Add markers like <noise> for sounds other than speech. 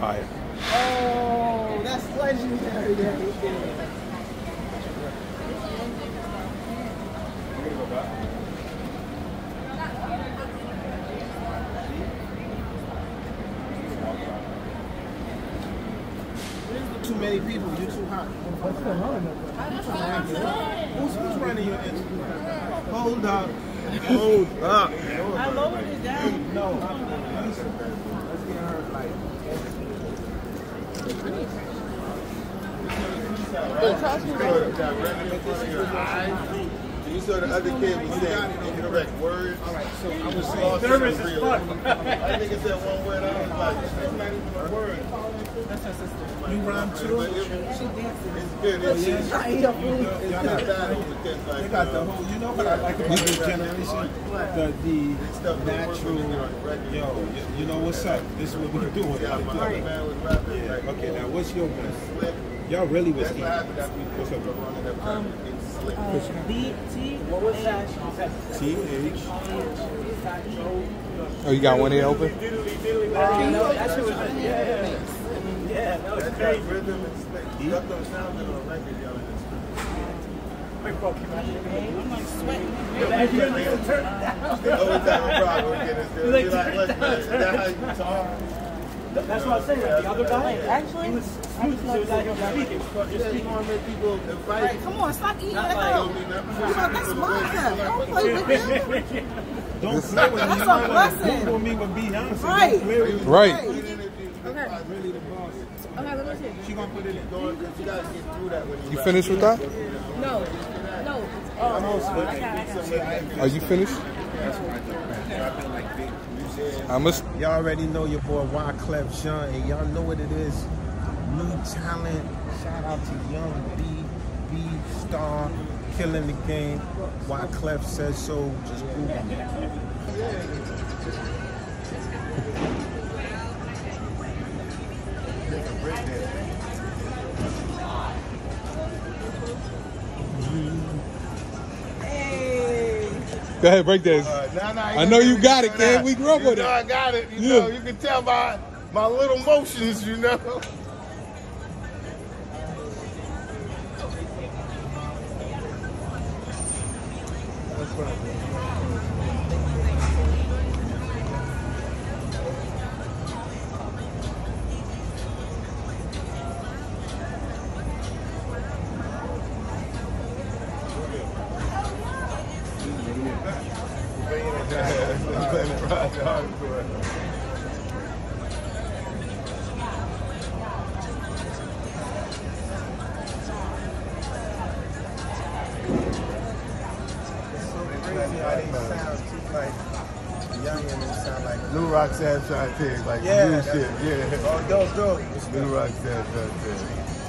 fire. Oh, that's legendary. That he did. Too many people. You're too hot. What's going on? Who's, who's running your Instagram? Hold up. Hold up. I lowered it down. No. Let's get her like. You saw the other kid was saying incorrect words. All right. So I was saying. Nervous as fuck. That nigga said one word. I was like, it's not even a word. That's her sister. You rhyme too. She dances. It's good. It's, Yeah. it's, I eat her food. it's Y'all got- battles with this. Like, They got the uh, whole, you know what I like about this generation? The the natural, yo, you, you know what's up? This is what we're doing. Yeah, my other man was rapping. Okay, now what's your best? Y'all really was eating. happened after we What's up, were bro? running up time. It's slick. Uh, B T. What was that? TH. Oh, you got one ear open? Oh, no, that shit was yeah. Yeah, that was That's crazy. that rhythm and slick. You got those sounds in a record, yo. I'm like sweating. The only time I'm probably gonna get is to be like, look, man, is that how you talk? That's what I say. The other guy, Actually, he was smooth so it's like you're speaking. Just speaking. want to make people invite Right, come on, stop eating that Don't out. You know, that's mine. Don't play with me. Don't play with me. That's You a know what? blessing. Google me with Beyonce. Right. Don't play with me. Right. Okay. She gonna put it in. going because you gotta get through that when you You rap. finished with that? No, no. Oh, I got, I got. Are you finished? I must. Y'all already know your boy Wyclef Jean, and y'all know what it is. New talent. Shout out to Young B, B Star, killing the game. Wyclef says so. Just Google me. <laughs> Go ahead, break dance. Uh, nah, nah, I know you got it, kid. We grew up you with know it. I got it. You Yeah. know, you can tell by my little motions, you know. Crazy <laughs> how New Rock Sam Shantae, like Yeah, new shit, yeah. Oh, dope, dope. New Rock Sam Shantae.